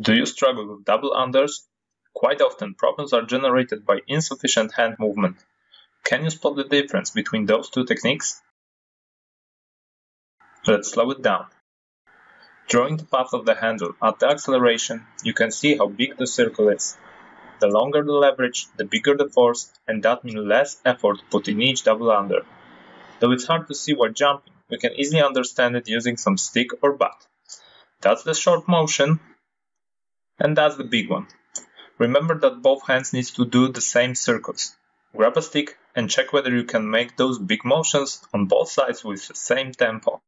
Do you struggle with double unders? Quite often problems are generated by insufficient hand movement. Can you spot the difference between those two techniques? Let's slow it down. Drawing the path of the handle at the acceleration, you can see how big the circle is. The longer the leverage, the bigger the force, and that means less effort put in each double under. Though it's hard to see while jumping, we can easily understand it using some stick or bat. That's the short motion, and that's the big one. Remember that both hands need to do the same circles. Grab a stick and check whether you can make those big motions on both sides with the same tempo.